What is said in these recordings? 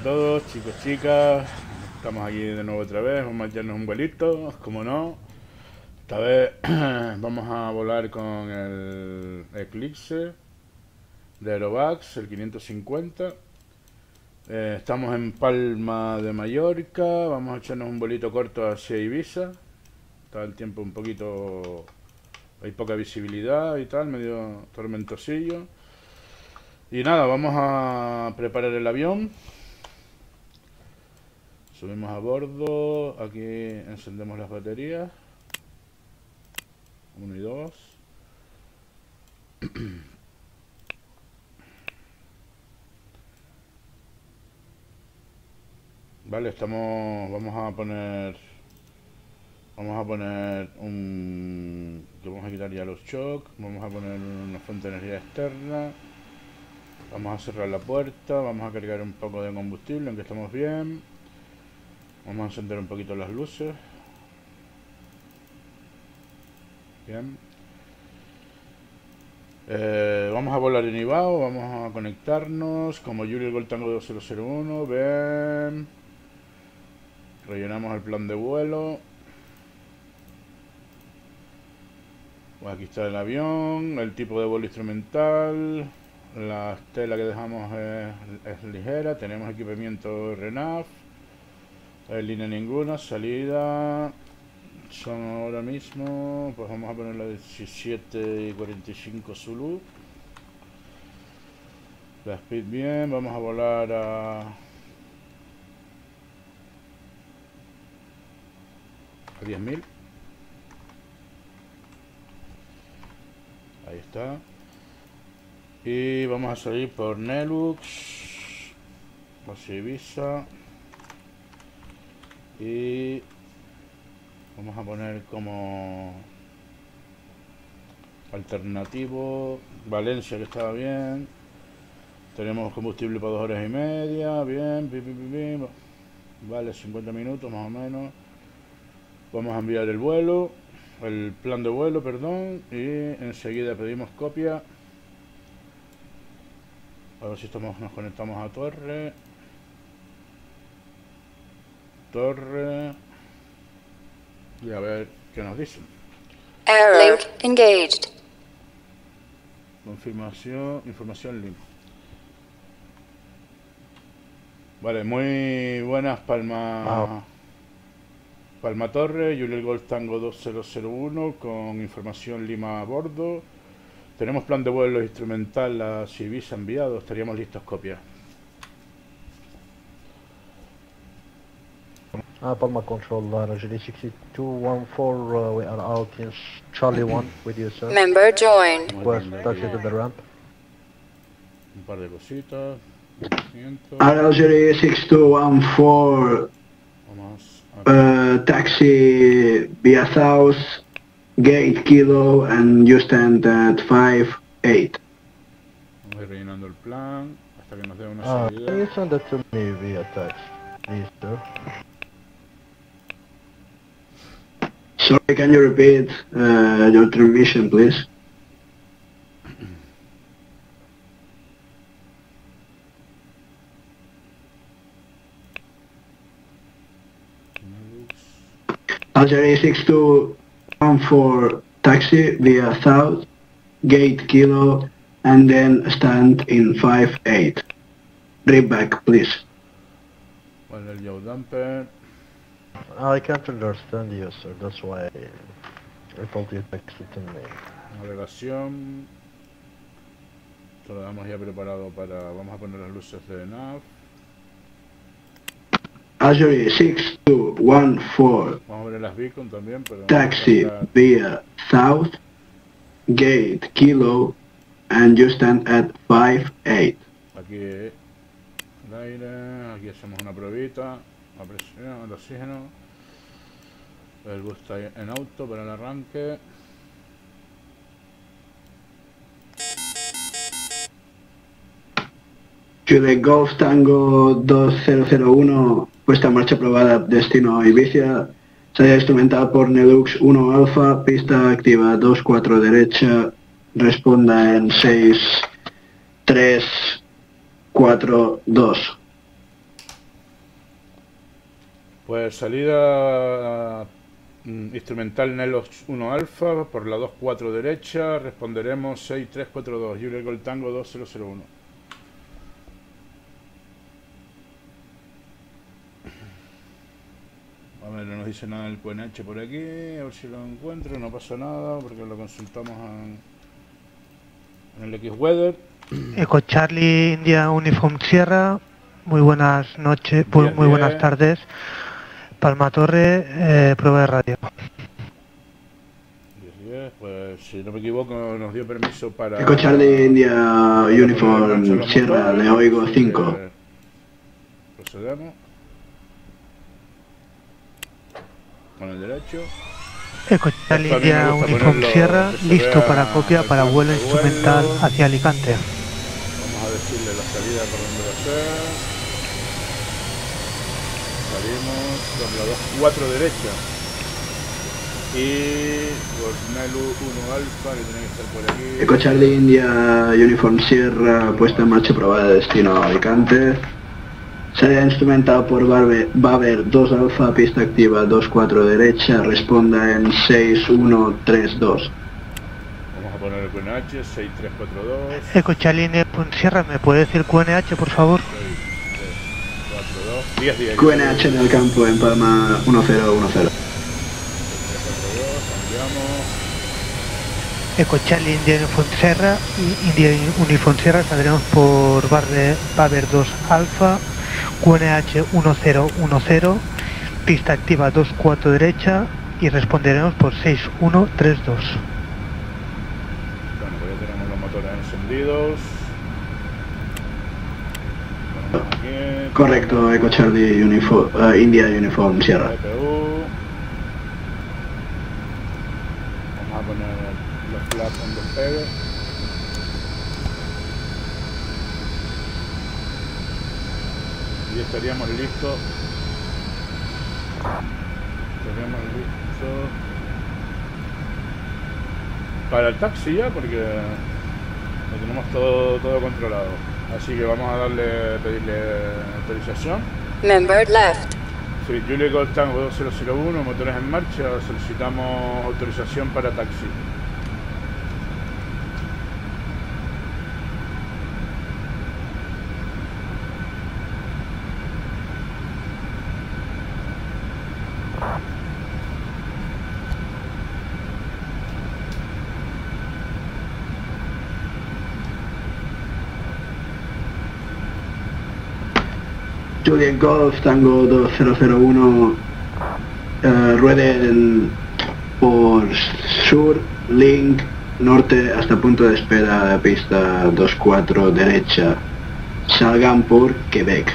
a todos, chicos, chicas. Estamos aquí de nuevo otra vez. Vamos a echarnos un vuelito, como no. Esta vez vamos a volar con el Eclipse de Aerovax, el 550. Eh, estamos en Palma de Mallorca. Vamos a echarnos un vuelito corto hacia Ibiza. Está el tiempo un poquito... Hay poca visibilidad y tal, medio tormentosillo. Y nada, vamos a preparar el avión. Subimos a bordo. Aquí encendemos las baterías. Uno y dos. Vale, estamos... Vamos a poner... Vamos a poner un... Vamos a quitar ya los shocks. Vamos a poner una fuente de energía externa. Vamos a cerrar la puerta, vamos a cargar un poco de combustible, aunque estamos bien. Vamos a encender un poquito las luces. Bien. Eh, vamos a volar en Ibao, vamos a conectarnos como Julio Gold Tango 2001, ven. Rellenamos el plan de vuelo. aquí está el avión, el tipo de vuelo instrumental. La tela que dejamos es, ligera, tenemos equipamiento RENAF, hay línea ninguna, salida son ahora mismo, pues vamos a poner la 17 y 45 Zulu. La speed bien, vamos a volar a... a 10.000. Ahí está. Y vamos a salir por Nelux, Ibiza. Y vamos a poner como alternativo Valencia que estaba bien. Tenemos combustible para dos horas y media, bien, vale 50 minutos más o menos. Vamos a enviar el vuelo, el plan de vuelo, perdón, y enseguida pedimos copia. A ver si estamos, nos conectamos a torre. Torre. Y a ver qué nos dicen. Link engaged. Confirmación, información link. Vale, muy buenas Palma. Palma Torre, Juliel Golf Tango 2001 con información Lima a bordo. Tenemos plan de vuelo instrumental a Civisa enviado, estaríamos listos copia. Uh, Palma Control, uh, Roger 6214, uh, we are out in Charlie 1 with you, sir. Member joined. West, taxi to the ramp. Un par de cositas. Algeria 6214, uh, taxi via south gate kilo and you stand at 5-8. Vamos rellenando el plan hasta que nos dé una salida. Can you send that to me via text, please, sir? Sorry, can you repeat uh, your transmission, please? Algeria 62 one for taxi via south, gate kilo, and then stand in 5-8. Read back, please. I can't understand you, sir. That's why I told you to text it to me. Navegación. Esto lo damos ya preparado para... Vamos a poner las luces de NAV. Azure 6214. Vamos a ver las beacon también, pero... Taxi via south, gate kilo, and you stand at 5-8. Aquí el aire, aquí hacemos una pruebita, la presión, el oxígeno. El bus está en auto para el arranque. Chile Golf Tango 2001, puesta en marcha aprobada, destino Ibiza, salida instrumental por Nelux 1 Alfa, pista activa 2-4 derecha, responda en 6 3 4 2. Pues salida instrumental Nelos 1 Alfa por la 24 derecha, responderemos 6342, Juliet Gold Tango 2001. A ver, no nos dice nada el QNH por aquí, a ver si lo encuentro, no pasa nada porque lo consultamos en, en el X-Weather. Eco Charlie India Uniform Sierra, muy buenas noches, Bien, muy buenas bien. tardes. Palma Torre, eh, prueba de radio. 10, pues si no me equivoco nos dio permiso para... Eco Charlie India Uniform Sierra, le oigo así 5. que Procedemos. Con el derecho. Eco Charlie India Uniform Sierra, listo para copia para vuelo instrumental hacia Alicante. Vamos a decirle la salida por donde va a ser. La 2, 4 derecha. Y por Nelu 1 Alfa, que tiene que estar por aquí. Eco Charlie India Uniform Sierra, puesta en marcha probada de destino a Alicante. Salida instrumental por Barbe- Baber 2 Alfa, pista activa 2-4 derecha, responda en 6-1-3-2. Vamos a poner el QNH 6342. Eco Charlie India Uniform Sierra, ¿me puede decir QNH, por favor? 6, 3, 4, 2, 10, 10. QNH en el campo en Palma 1-0-1-0. 3, 4, 2, cambiamos. Eco Charlie India y India Uniform Sierra, saldremos por Barbe, Baber 2 Alfa, QNH 1010, pista activa 24 derecha y responderemos por 6132. Bueno, pues ya tenemos los motores encendidos. Ponemos aquí. Correcto, Eco Charlie Uniform, eh, India Uniform Sierra. Vamos a poner los flaps en despegue. Y estaríamos listos. Estaríamos listos para el taxi ya porque lo tenemos todo, todo controlado. Así que vamos a darle, pedirle autorización. Member left. Sí, Julia Gold Tango 2001, motores en marcha, solicitamos autorización para taxi. Juliet Golf Tango 2001 eh, rueden por sur, link, norte hasta punto de espera pista 24 derecha. Salgan por Quebec.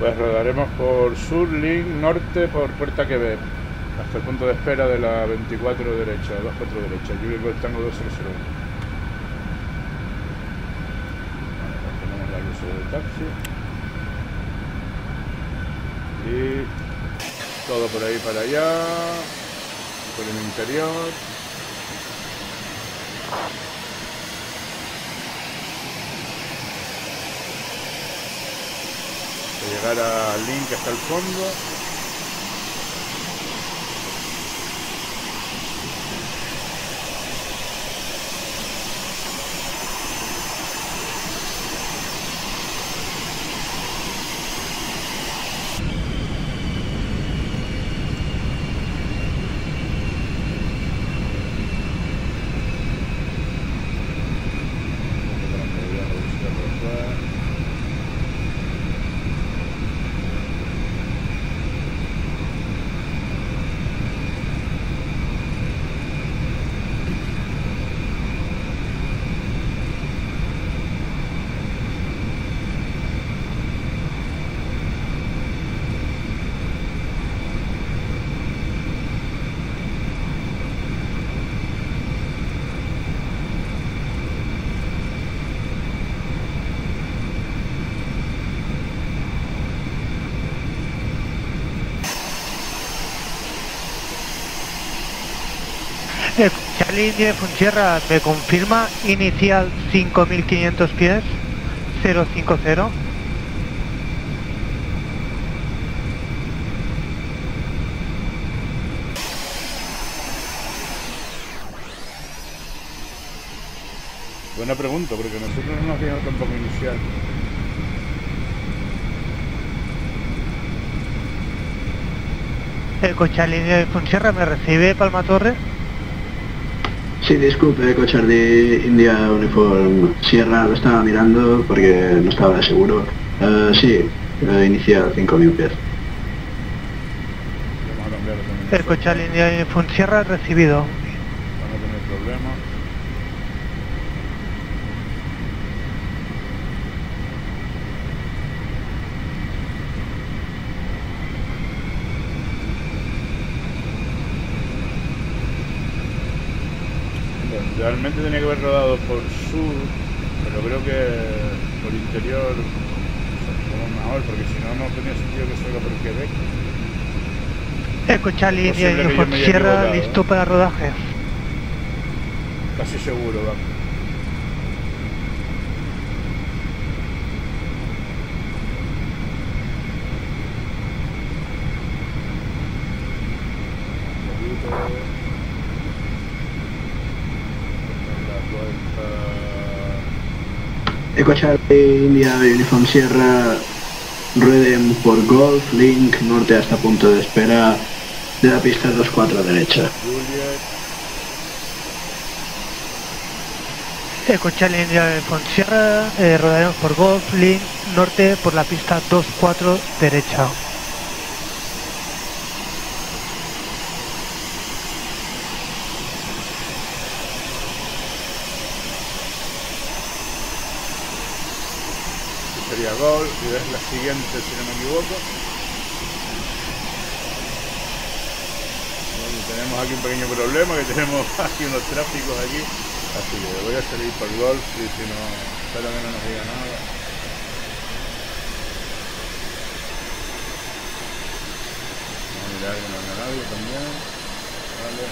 Pues rodaremos por sur, link, norte, por Puerta Quebec, hasta el punto de espera de la 24 derecha, 24 derecha, Julia Gold Tango 2001. Vale, la luz del taxi. Y todo por ahí para allá, por el interior. de llegar al link hasta el fondo. Eco Charlie India Funsierra me confirma inicial 5500 pies 050. Buena pregunta, porque nosotros no nos fijamos tampoco inicial. Eco Charlie India Funsierra me recibe Palma Torre. Sí, disculpe, Eco Charlie India Uniform Sierra, lo estaba mirando porque no estaba seguro. Eh, sí, eh, inicial 5.000 pies. Eco Charlie India Funsierra recibido. Para no tener problemas. Bueno, Realmente tenía que haber rodado por sur, pero creo que por interior mejor, porque si no, no tenía sentido que salga por Quebec. Yo me haya Funsierra equivocado. listo para rodaje. Casi seguro, va. Eco Charlie India Uniform Sierra, por Golf, Link, norte hasta punto de espera de la pista 24 derecha. Juliet, Eco Charlie India Funsierra eh, rodaremos por Golf Link norte por la pista 24 derecha. Sería Gol, y es la siguiente si no me equivoco. Tenemos aquí un pequeño problema, que tenemos aquí unos tráficos aquí. Así que voy a salir por golf y si no, espero que no nos diga nada. Vamos a mirar que no haya nadie también. Vale,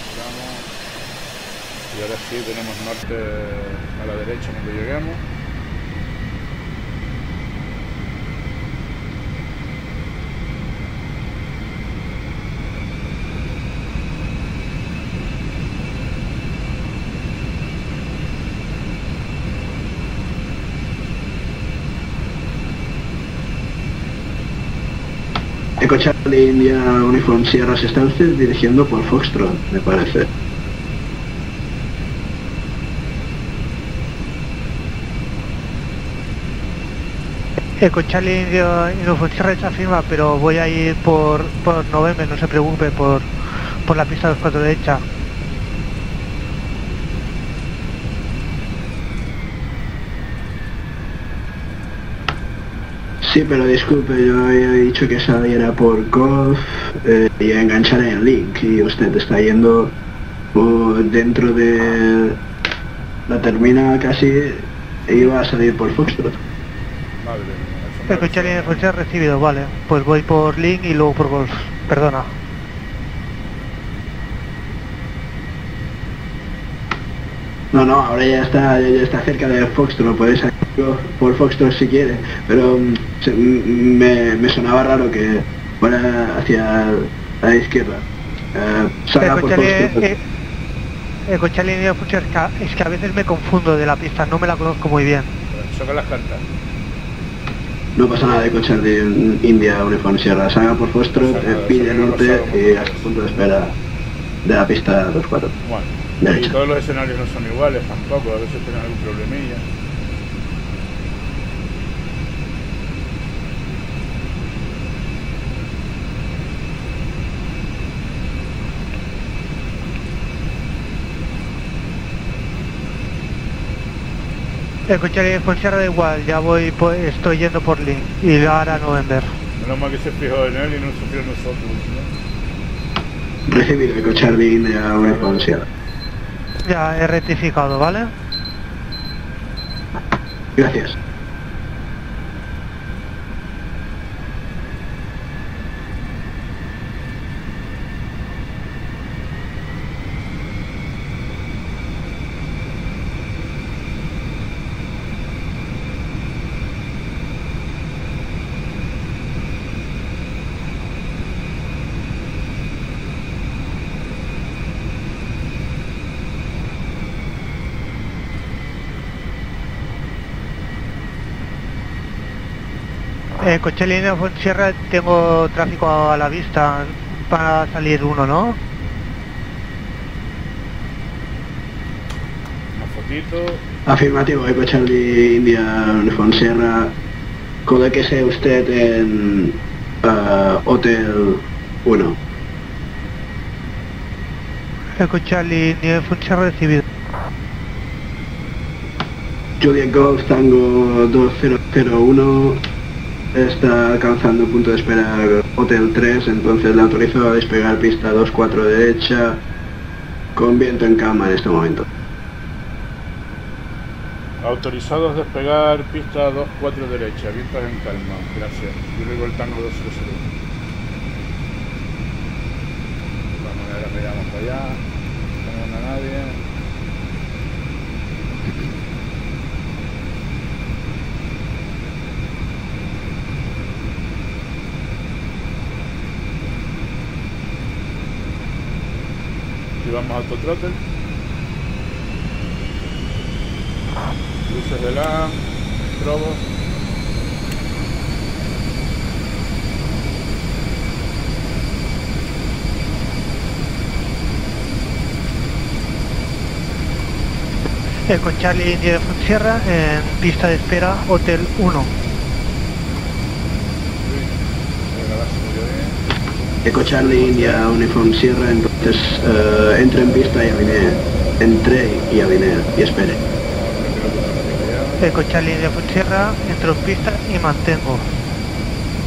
entramos. Y ahora sí tenemos norte a la derecha cuando lleguemos. Eco Charlie India Uniform Sierra, se dirigiendo por Foxtrot, me parece. Eco Charlie India Funsierra esa firma, pero voy a ir por, por November, no se preocupe, por, por la pista 24 derecha. Sí, pero disculpe, yo había dicho que saliera por Golf eh, y enganchar en Link y usted está yendo por dentro de la terminal casi e iba a salir por Foxtrot. Mía, eso recibido, vale. Pues voy por Link y luego por Golf. Perdona. No, no, ahora ya está, ya está cerca de Foxtrot, puede salir por Foxtrot si quiere, pero mm, se- me, me sonaba raro que fuera hacia la izquierda. Eh, salga por eh, Funsierra, es que- es que a veces me confundo de la pista, no me la conozco muy bien. Las cartas. No pasa nada de cochar de India Uniform Sierra. Salga por nada, eh, salga norte y hasta el punto de espera de la pista 24. Bueno, y todos los escenarios no son iguales tampoco, a veces tienen algún problemilla. Charlie Funsierra da igual, ya voy, por- estoy yendo por Link y ahora November. Menos mal que se fijó en él y no sufrió en nosotros. ¿no? Cochar de India Uniform Sierra. Ya he rectificado, ¿vale? Gracias. Eh, coche línea Sierra tengo tráfico a la vista para salir uno, ¿no? Una fotito. Afirmativo, Eco Charlie India Uniform Sierra. Colóquese usted en ah, Hotel 1. Eco Charlie línea Sierra recibido. Juliet Golf Tango 2001 está alcanzando punto de espera Hotel 3, entonces le autorizo a despegar pista 24 derecha con viento en calma en este momento. Autorizados a despegar pista 24 derecha, vientos en calma. Gracias. Yo el tango 201. Vamos a ver, miramos para allá. No vemos a nadie. Y vamos a autothrottle luces de la strobo Eh, con Charlie India de Sierra en pista de espera Hotel 1. Eco Charlie India Uniform Sierra, entonces eh, entre en pista y alinee. Entre y alinee y espere. Con Charlie India Sierra entro en pista y mantengo.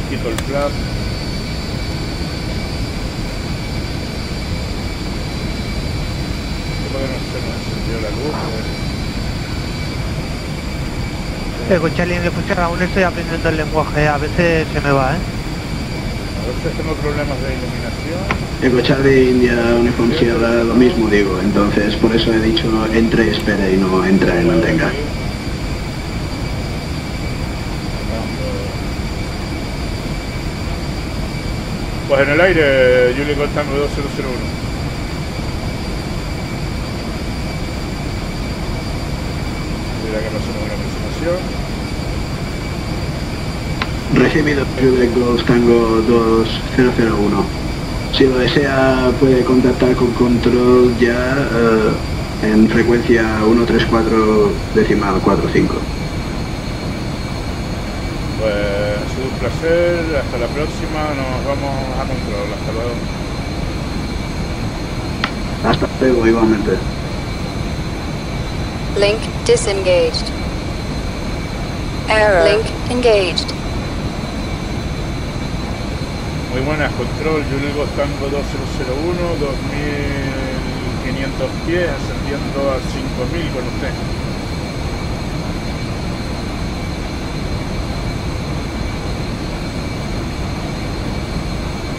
quito el flap. Eh, con Charlie India de Sierra aún estoy aprendiendo el lenguaje, a veces se me va, ¿eh? Veces tengo problemas de iluminación. Eco Charlie India Uniform Sierra, lo mismo digo, entonces por eso he dicho entre y espere y no entra y mantenga. Pues en el aire, Julie Tango 2001. Mira que pasó una aproximación. Recibido Juliet Golf Tango 2001. Si lo desea puede contactar con control ya eh, en frecuencia 134 decimal 45. Pues ha sido un placer, hasta la próxima, nos vamos a control, hasta luego. Hasta luego igualmente. Link disengaged. Error. Link engaged. Muy buenas, control, Juligo Tango 2001, 2500 pies, ascendiendo a 5000 con usted.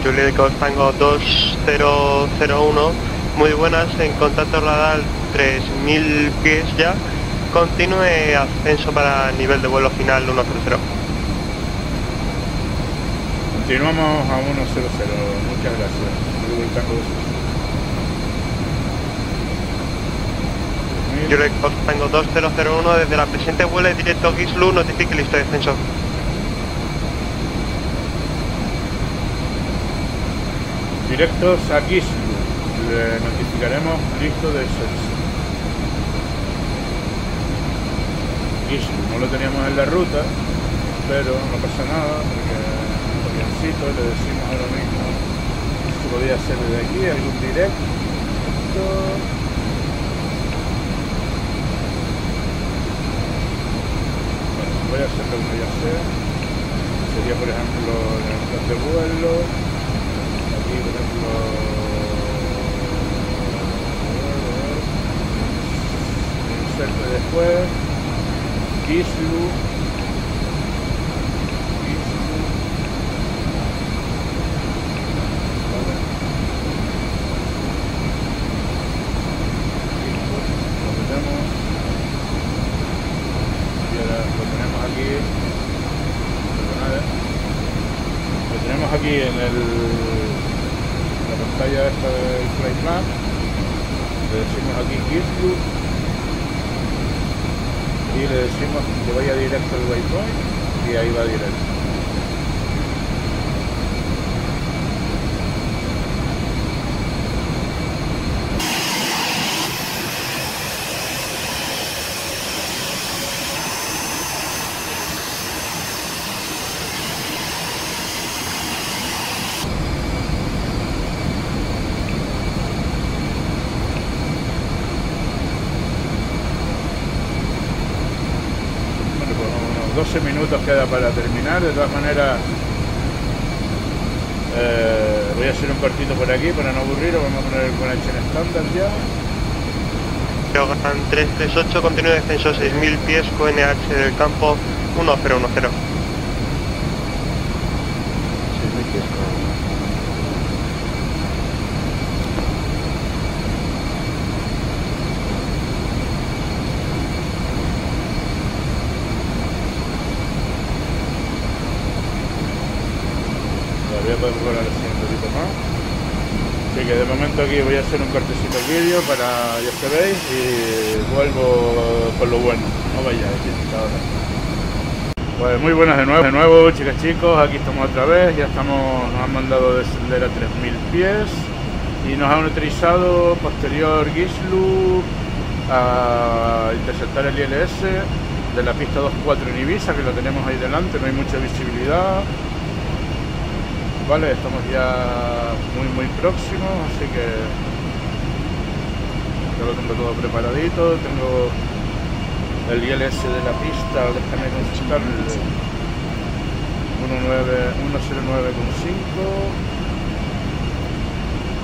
Juliet Tango 2001, muy buenas, en contacto radar 3000 pies ya, continúe ascenso para nivel de vuelo final 100. Continuamos a 100, muchas gracias. 2001. Juliet Tango 2001, desde la presente vuelo directo Gislu, notifique listo de descenso. Directos a Gislu, le notificaremos listo de descenso. Gislu, no lo teníamos en la ruta, pero no pasa nada, avioncito le decimos ahora mismo si podía hacer desde aquí algún directo. Bueno, voy a hacer lo que ya sé. Sería por ejemplo el plan de vuelo. Aquí por ejemplo. Inserte después. Kislu. Vale. Lo metemos. Y ahora lo tenemos aquí. Perdonad, ¿eh? Lo tenemos aquí en el, la pantalla esta del flight plan. Le decimos aquí Kislu. Y le decimos que vaya directo al waypoint. Y ahí va directo. 12 minutos queda para terminar. De todas maneras, eh, voy a hacer un cortito por aquí para no aburrir. Vamos a poner el conexión estándar ya. Breogan 338, continúa descenso 6000 pies, QNH del campo 1010. Sí, muy bien, ¿no? Todavía así más. Así que de momento aquí voy a hacer un cortecito vídeo para ya que veis y vuelvo con lo bueno. No vayáis hasta ahora. Pues muy buenas de nuevo, de nuevo chicas chicos, aquí estamos otra vez, ya estamos, nos han mandado descender a 3000 pies y nos han utilizado posterior Gislu a interceptar el ILS de la pista 24 en Ibiza, que lo tenemos ahí delante, no hay mucha visibilidad. Vale, estamos ya muy muy próximos, así que ya lo tengo todo preparadito, tengo el ILS de la pista, déjame consultar el 19 109.5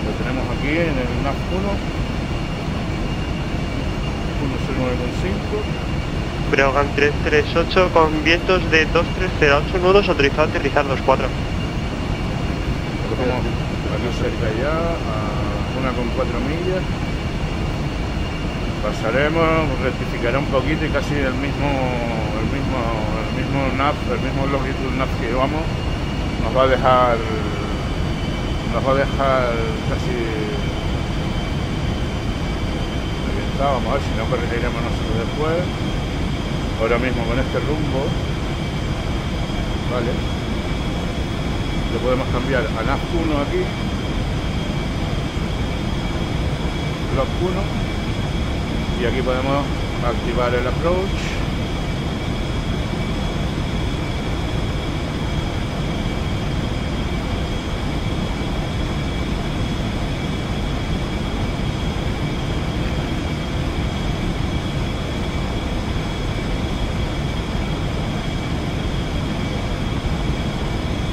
lo tenemos aquí en el NAV 1 109.5 Breogan 338 con vientos de 2308 nudos autorizado a aterrizar 24. Vamos aquí cerca ya, a una con 4 millas. Pasaremos, rectificará un poquito y casi el mismo, el mismo, el mismo nav, el mismo longitud nav que vamos, nos va a dejar, nos va a dejar casi. Vamos a ver si no corregiremos nosotros después. Ahora mismo con este rumbo, vale lo podemos cambiar a NAV 1 aquí. Block 1 y aquí podemos activar el approach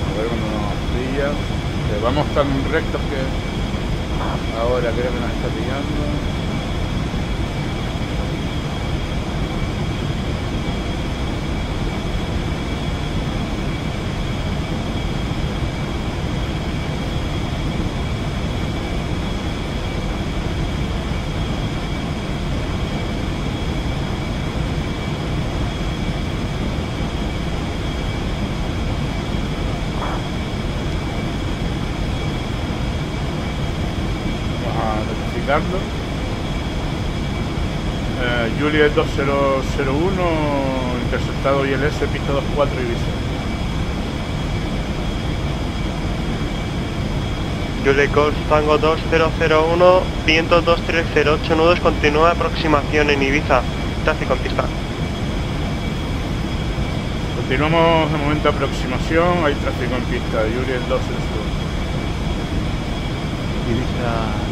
a ver cuando nos pilla que vamos tan rectos que ahora creo que nos está pillando vamos a notificarlo Juliet 2001 interceptado ILS pista 24 Ibiza Julie Golf Tango 2001, viento 2308 nudos, continúa aproximación en Ibiza. Tráfico en pista. continuamos de momento aproximación hay tráfico en pista Juliet 2 en sur Ibiza,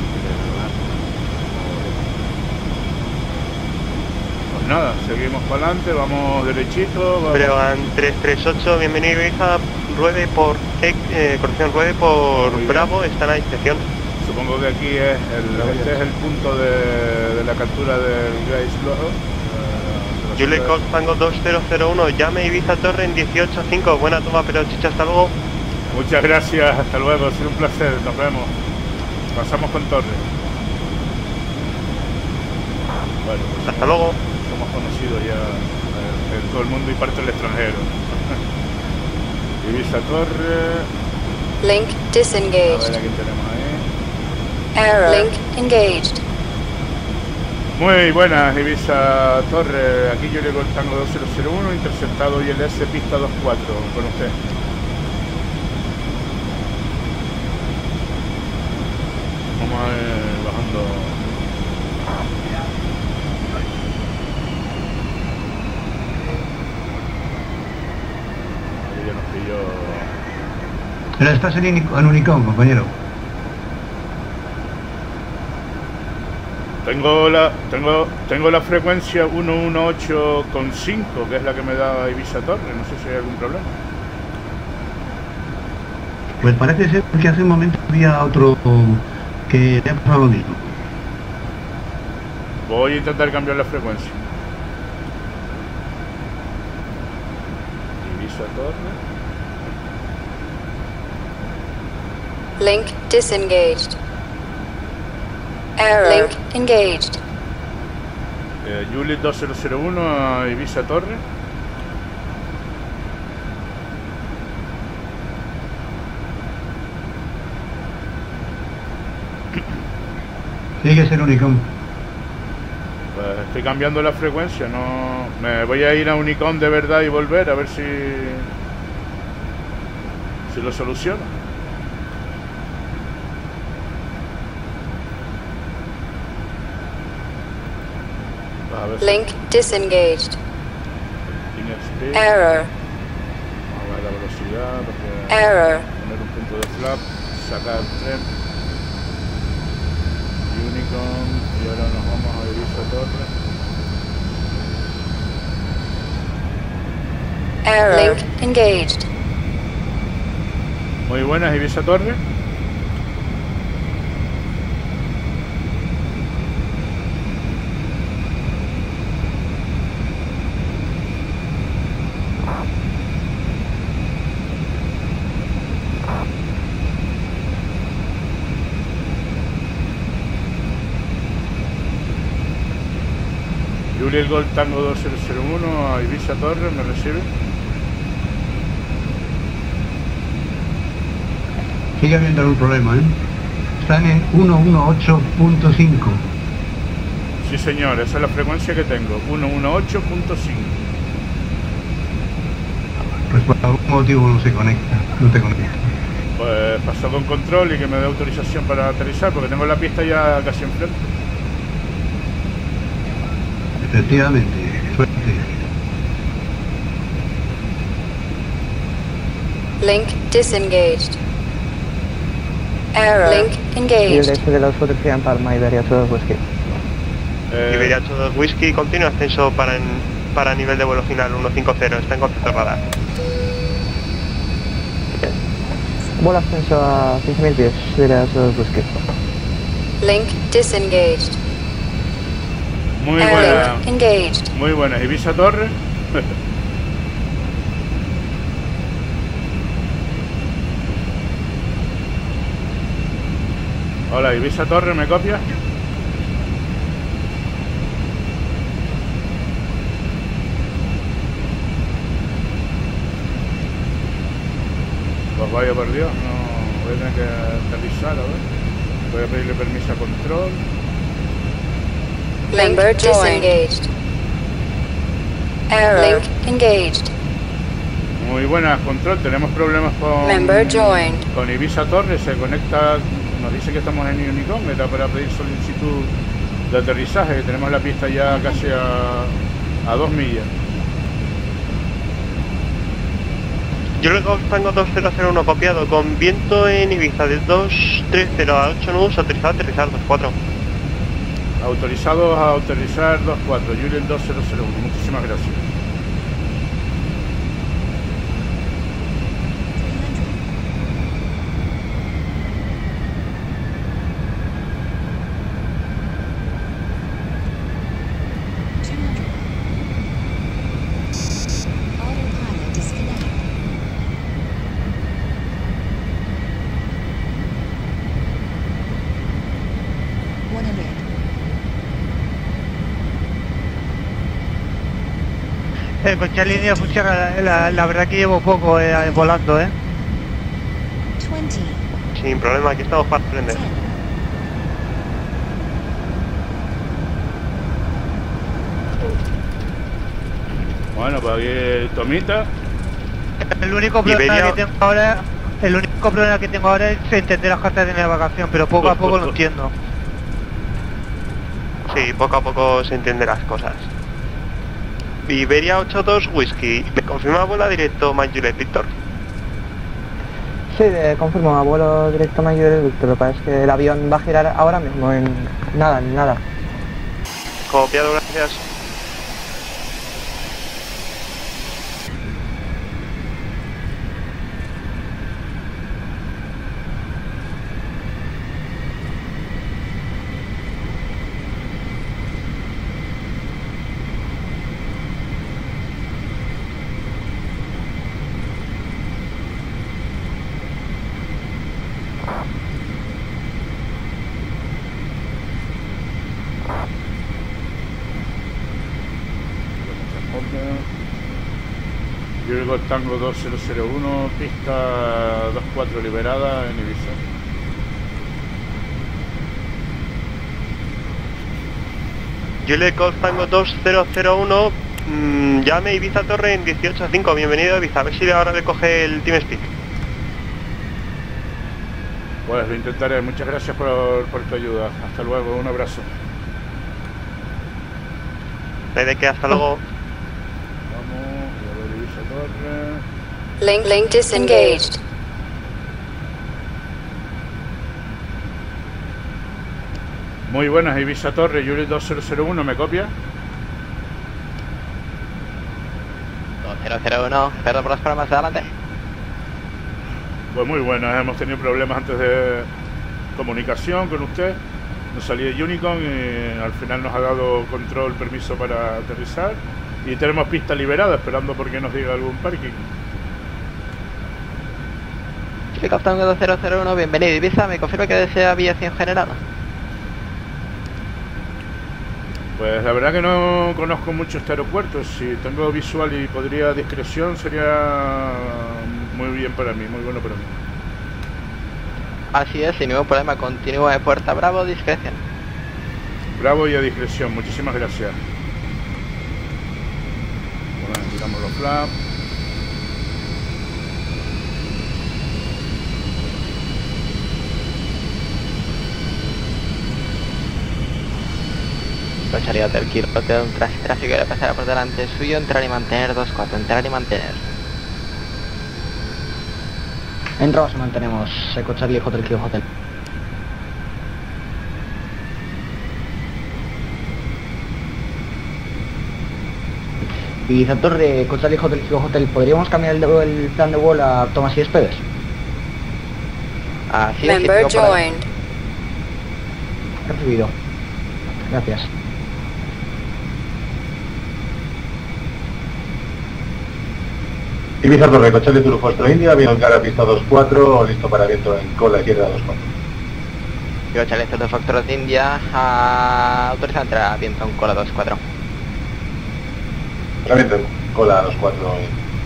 pues nada seguimos para adelante vamos derechito vamos- Breogan 338, bienvenido Ibiza. Ruede por, eh, corrección, ruede por. Bravo, está en la inspección. Supongo que aquí es el, este es el punto de, de la captura del Grace Low. eh, Julie Golf Tango 2001, llame Ibiza Torre en 185. Buena toma, pero chicha, hasta luego. Muchas gracias, hasta luego, ha sido un placer, nos vemos. Pasamos con Torre. Bueno, pues Hasta luego. Somos conocidos ya eh, en todo el mundo y parte del extranjero. Ibiza Torre, Link a ver disengaged. a quién tenemos ahí. Error. Link engaged. Muy buenas, Ibiza Torre, aquí yo le el Tango 2001, interceptado ILS pista 24, con usted. Vamos a ir bajando. Ahí ya nos pilló. Pero estás en, en Unicom, compañero. Tengo la, tengo, tengo la frecuencia 118,5, que es la que me da Ibiza Torre. No sé si hay algún problema. Pues parece ser que hace un momento había otro que le ha pasado lo mismo. Voy a intentar cambiar la frecuencia. Ibiza Torre. Link disengaged. Error. Link engaged. Eh, Juliet 2001 a Ibiza Torre. Tiene que ser Unicom. Pues estoy cambiando la frecuencia, no me voy a ir a Unicom de verdad y volver a ver si si lo soluciono. Vamos a Ibiza Torre. Error. Link engaged. Muy buenas, Ibiza Torre. Juliet Gold Tango 2001 a Ibiza Torre, ¿me recibe? Sigue habiendo algún problema, ¿eh? Están en 118.5. Sí señor, esa es la frecuencia que tengo, 118.5. Pues por algún motivo no se conecta, no te conecta. Pues pasó con control y que me dé autorización para aterrizar, porque tengo la pista ya casi enfrente. Efectivamente, suerte. Link disengaged. Error. Link Y el engaged. resto de los otros quedan Palma, Iberia, todo Whisky. Eh, Iberia 82 Whisky, continúa ascenso para, en- para nivel de vuelo final 150, está en concepto radar. Vuelo ascenso a 15.000 pies, Iberia, todo Whisky. Link disengaged. Muy buena, engaged. muy buena. Ibiza Torre. Hola, Ibiza Torre, ¿me copias? Pues vaya por Dios, no voy a tener que aterrizar, a ver. Voy a pedirle permiso a control. Link disengaged. Error. Link engaged. Muy buenas, control. Tenemos problemas con, Member joined. con Ibiza Torres. Se conecta, nos dice que estamos en Unicom, era para pedir solicitud de aterrizaje. que Tenemos la pista ya casi a, a dos millas. Yo luego tengo 2001 copiado con viento en Ibiza de 230 a 8 nudos, autorizado a aterrizar 24. Autorizados a aterrizar 24, Juliet 2001. Muchísimas gracias. Eh, con Chalini funciona, la, la- la verdad que llevo poco eh, volando, ¿eh? Twenty. Sin problema, aquí estamos para aprender. Bueno, pues aquí Tomita. El único problema Iberia- que tengo ahora, el único problema que tengo ahora es entender las cartas de navegación, pero poco a poco lo entiendo. Sí, poco a poco se entienden las cosas. Iberia 82 Whisky, ¿me confirma vuelo directo Juliet Victor? Sí, eh, confirmo, vuelo directo mayor Víctor. Lo que pasa es que el avión va a girar ahora mismo en nada, en nada. Copiado, gracias. Yurgo Tango 2001, pista 24 liberada en Ibiza. Juliet Golf Tango 2001, mm, llame Ibiza Torre en 18.5, bienvenido a Ibiza, a ver si ahora le coge el TeamSpeak. Pues lo intentaré. Muchas gracias por, por tu ayuda. Hasta luego. Un abrazo. No hay de qué, hasta luego. Vamos. voy a ver Ibiza Torre. Link, link disengaged. Muy buenas, Ibiza Torre, Yuri 2001, ¿me copia? 2001, perdón por las palmas de adelante. Pues muy buenas, hemos tenido problemas antes de comunicación con usted. Nos salí de Unicon y al final nos ha dado control, permiso para aterrizar. Y tenemos pista liberada, esperando porque nos diga algún parking. Chico Tango 2001, bienvenido Ibiza, me confirma que desea aviación general. Pues la verdad que no conozco mucho este aeropuerto. Si tengo visual y podría discreción, sería muy bien para mí, muy bueno para mí. Así es, sin ningún problema, continúa de Puerta Bravo, discreción. Bravo y a discreción, muchísimas gracias. Tiramos los flaps. Cocharía del kilo, de un tráfico que pasará por delante suyo, entrar y mantener 2-4, entrar y mantener. Entramos y mantenemos Eco Charlie Hotel Kilo Hotel. Y Torre, Eco Charlie Hotel Kilo Hotel, ¿podríamos cambiar el, el plan de vuelo a Thomas y Despedes? Así es, Member joined. Recibido. Gracias. Ibiza Torre, coche de Turu Foxtrot India, viene cara pista 2-4, listo para viento en cola izquierda 2-4. Yo Charlie de de India, a... autorizado a entrar a viento en cola 2-4. Para en cola 2-4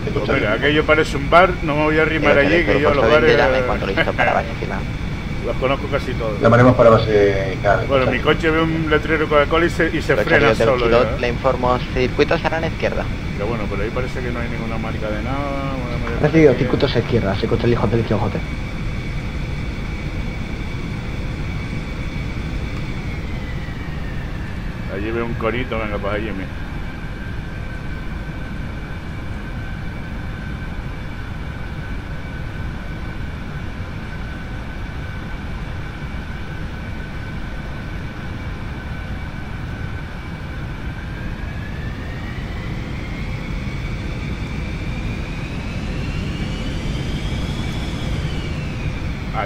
en tu Pues Charlie. mira, aquello parece un bar, no me voy a arrimar allí, que yo los bares para los conozco casi todos. Llamaremos para base cara. Bueno, mi coche ve un letrero Coca-Cola y se, y se frena del solo. Kilo, ya. le informo, circuito será a la izquierda. Pero bueno, por ahí parece que no hay ninguna marca de nada. Recibido, circuitos a izquierda, Eco Charlie Hotel Kilo Hotel. Allí veo un corito, venga, pues allí mira.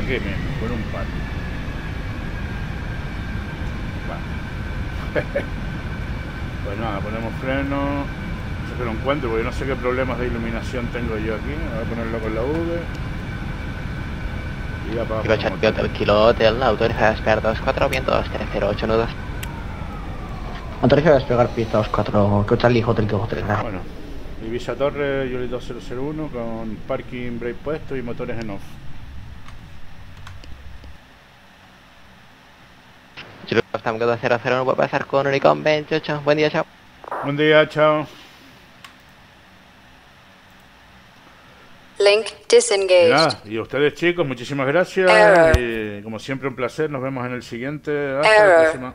Mismo, con un par. Va. Pues nada, ponemos freno. No sé que lo encuentro porque no sé qué problemas de iluminación tengo yo aquí. Voy a ponerlo con la V. Y ya para abajo. Hotel Kilo Hotel, autorizado a despegar 2-4, viento 2-3-0-8 nudos. Autorizado a despegar pista 24, Eco Charlie Hotel Kilo Hotel. Gracias. Bueno, Ibiza Torre, Yuli 2001 con parking brake puesto y motores en off. Tango 2001, puede pasar con Unicom 28. Buen día, chao. Buen día, chao. Link disengaged. nada, y a ustedes chicos, muchísimas gracias. Error. Y como siempre un placer, nos vemos en el siguiente. Hasta la Error. próxima.